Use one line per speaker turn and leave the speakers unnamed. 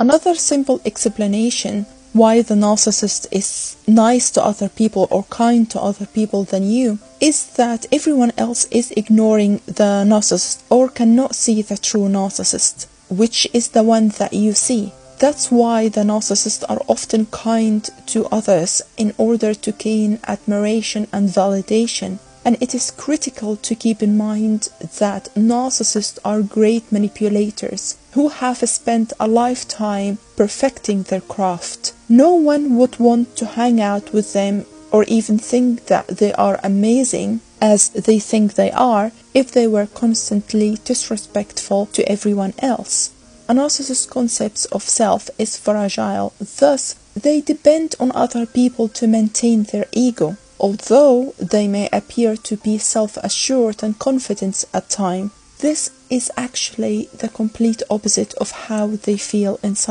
Another simple explanation why the narcissist is nice to other people or kind to other people than you is that everyone else is ignoring the narcissist or cannot see the true narcissist, which is the one that you see. That's why the narcissists are often kind to others in order to gain admiration and validation. And it is critical to keep in mind that narcissists are great manipulators who have spent a lifetime perfecting their craft. No one would want to hang out with them or even think that they are amazing as they think they are if they were constantly disrespectful to everyone else. A narcissist's concept of self is fragile, thus, they depend on other people to maintain their ego. Although they may appear to be self assured and confident at times, this is actually the complete opposite of how they feel inside.